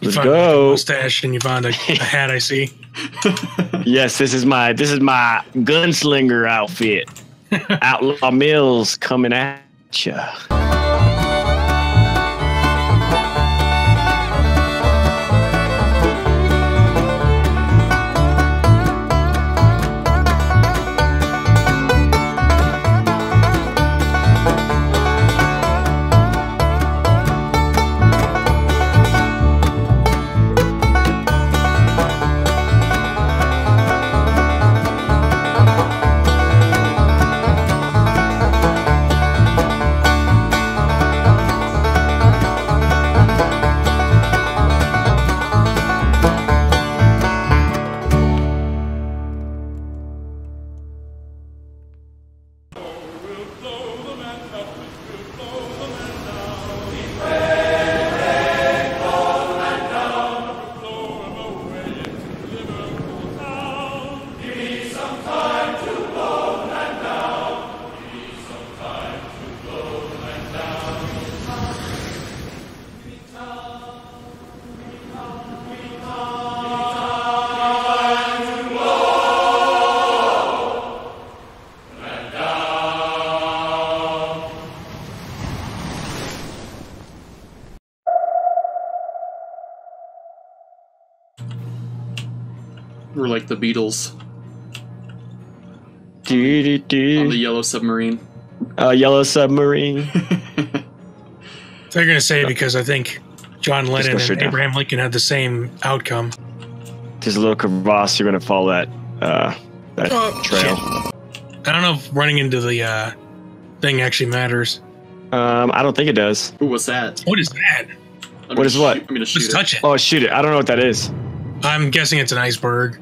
You Let's found a go. mustache and you found a, a hat. I see. Yes, this is my this is my gunslinger outfit. Outlaw Mills coming at ya. We're like the Beatles Do, do, do. on the yellow submarine. Uh, yellow submarine. They're gonna say because I think John Lennon and down. Abraham Lincoln had the same outcome. There's a little crevasse. You're gonna follow that uh, that Oh, trail. I don't know if running into the uh, thing actually matters. Um, I don't think it does. Ooh, what's that? What is that? I'm What gonna what? I'm gonna shoot Just it. touch it. Oh, shoot it! I don't know what that is. I'm guessing it's an iceberg,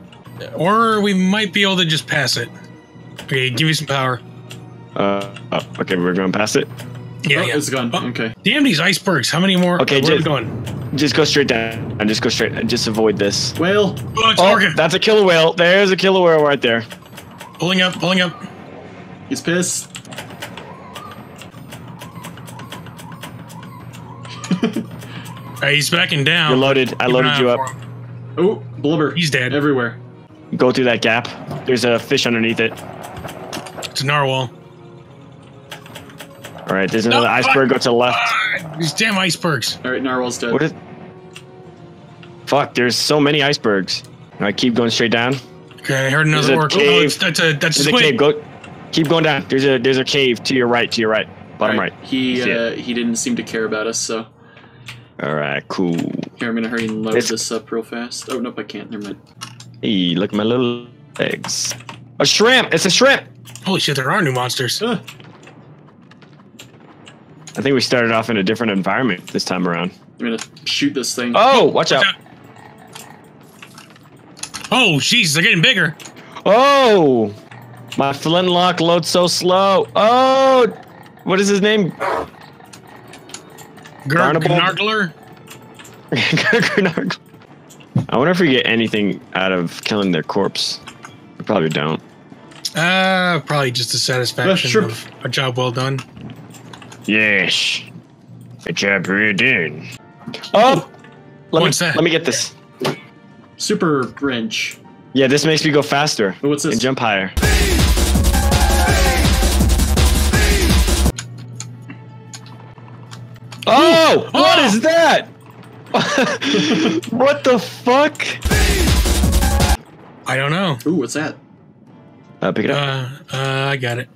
or we might be able to just pass it. Okay, give me some power. Uh, oh, okay, we're going past it. Yeah, oh, yeah. it's gone. Oh. Okay. Damn these icebergs! How many more? Okay, where are we just- going? Just go straight down. And just go straight. and Just avoid this. Whale. Oh, it's Oh, that's a killer whale. There's a killer whale right there. Pulling up, pulling up. He's pissed. All right, he's backing down. You're loaded. I Keep loaded you up. for. Oh, blubber. He's dead. Everywhere. Go through that gap. There's a fish underneath it. It's a narwhal. All right, there's another No, iceberg. Go to the left. Ah, these damn icebergs. All right, narwhal's dead. What is? Fuck! There's so many icebergs. All right, keep going straight down. Okay, I heard There's another a orc. Oh, cave. it's, that's a that's a There's a squid. cave. Go. Keep going down. There's a there's a cave to your right. To your right. Bottom right. He uh, he didn't seem to care about us, so All right. Cool. here I'm gonna hurry and load It's- this up real fast. Oh nope, I can't. Never mind. Hey, look at my little legs. A shrimp. It's a shrimp. Holy shit, there are new monsters. I think we started off in a different environment this time around. I'm gonna shoot this thing. Oh, watch out. Watch out. Oh, jeez, they're getting bigger. Oh, my flintlock loads so slow. Oh, what is his name? Gur- Garnable? Gnargler? Gernargle. I wonder if we get anything out of killing their corpse. We probably don't. Uh, probably just the satisfaction sure. of a job well done. Yes. A job, well done. Oh, let What's me that? let me get this. Super wrench. Yeah, this makes me go faster Oh, what's this? and jump higher. Oh, what Oh! is that? what the fuck? I don't know. Ooh, what's that? Uh, pick it up. Uh, uh, I got it.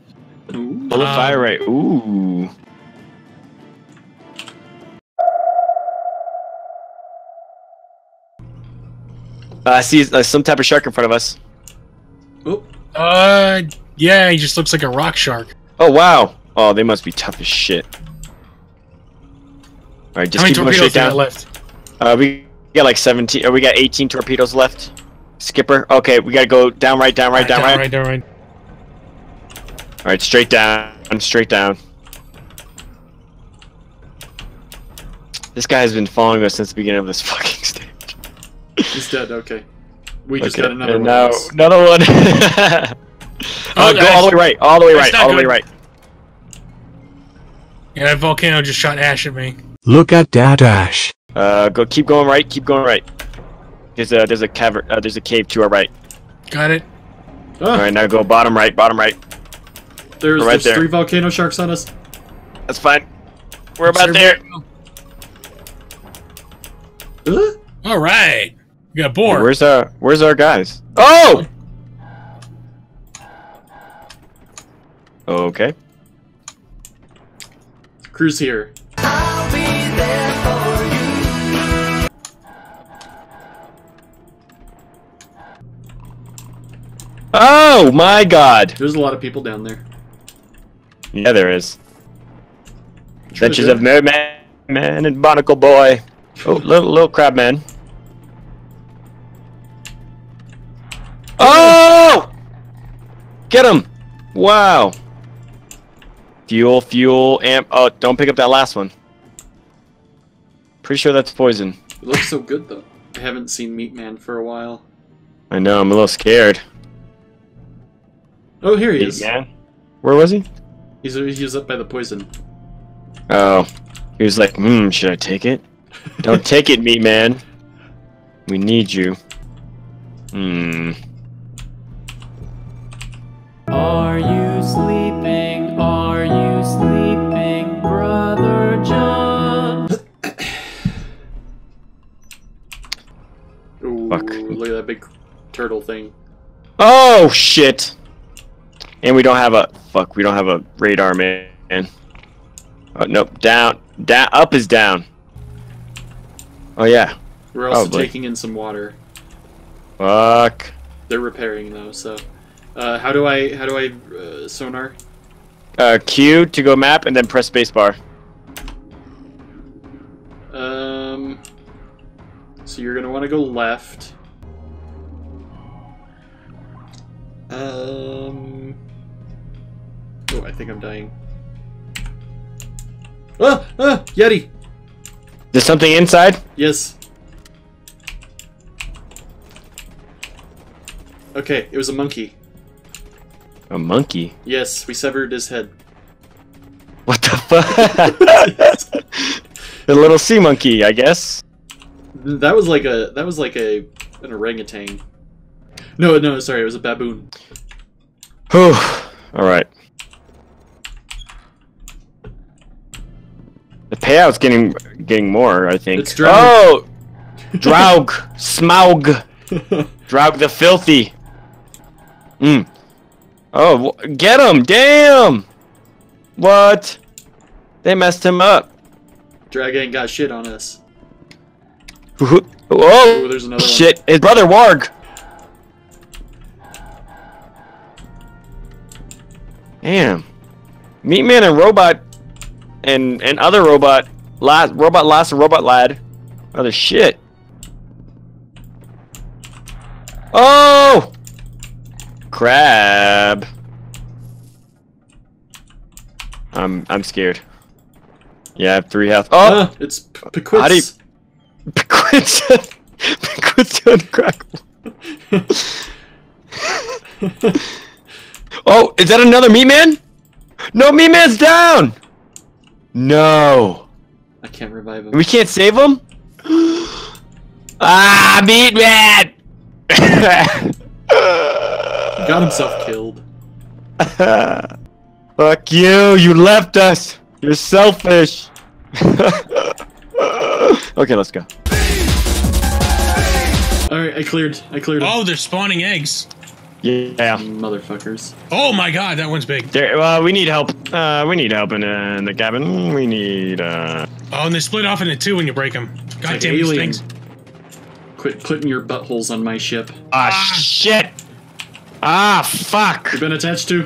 Ooh. Bullet um, fire rate. Ooh. Uh, I see uh, some type of shark in front of us. Oh, Uh, yeah, he just looks like a rock shark. Oh wow. Oh, they must be tough as shit. All right, just How keep going torpedoes straight do you down. left? Uh, we got like 17, or we got 18 torpedoes left. Skipper. Okay, we gotta go down, right, down, right, down, right. right, down, right. All right, straight down, straight down. This guy has been following us since the beginning of this fucking stage. he's dead. Okay. We just Okay, got another and one. now of those. another one. uh, Oh, go all the way right, all the way right, not all the way right. Yeah, that volcano just shot ash at me. Look at that ash. Uh, go. Keep going right. Keep going right. There's a there's a cavern. Uh, there's a cave to our right. Got it. Ah, All right, now go bottom right. Bottom right. there's, right there's there. three volcano sharks on us. That's fine. We're about there. Uh, All right. We got bored. boar. Where's our Where's our guys? Oh. Okay. Crew's here. Oh my God. There's a lot of people down there. Yeah, there is. Adventures of Mermaid Man and Barnacle Boy. Oh, little little crab man. Oh! Get him! Wow. Fuel, fuel, amp. Oh, don't pick up that last one. Pretty sure that's poison. It looks so good though. I haven't seen Meat Man for a while. I know, I'm a little scared. Oh, here he is. Man. Where was he? He's he's up by the poison. Oh. He was like, hmm, should I take it? Don't take it, meat man. We need you. Hmm. Are you sleeping? Are you sleeping, Brother John? Ooh, Fuck. look at that big turtle thing. Oh shit! And we don't have a fuck. We don't have a radar, man. Oh nope. Down, down, up is down. Oh yeah. We're also Probably. taking in some water. Fuck. They're repairing though, so. Uh, how do I how do I uh, sonar? Uh, Q to go map, and then press spacebar. Um. So you're gonna want to go left. Um. Oh, I think I'm dying. Ah! Ah! Yeti! There's something inside. Yes. Okay, it was a monkey. A monkey. Yes, we severed his head. What the fuck? the little sea monkey, I guess. That was like a that was like a an orangutan. No, no, sorry, it was a baboon. Whew. All right. Payout's getting getting more, I think. It's Draug. Oh, Draug, Smaug, Draug the filthy. Mm. Oh, get him! Damn. What? They messed him up. Drag ain't got shit on us. Oh, Oh, there's another one. shit! His brother Warg. Damn. Meat Man and Robot and and other robot last robot last and robot lad the shit. Oh! Crab. I'm I'm scared. Yeah, I have three health. Oh! Ah, it's Pequitz. How do you- Quinton, Quinton Crackle. oh, is that another Meat Man? No, Meat Man's down. No, I can't revive him. we can't save him. ah, Meat Man. Got himself killed. Fuck you! You left us. You're selfish. okay, let's go. Alright, I cleared. I cleared. Oh, they're spawning eggs. Yeah. Motherfuckers. Oh my god, that one's big. There, well, we need help. Uh, we need help in, uh, in the cabin. We need, uh... Oh, and they split off into two when you break them. God like damn these alien. things. Quit putting your buttholes on my ship. Ah, shit! Ah, fuck! You've been attached to.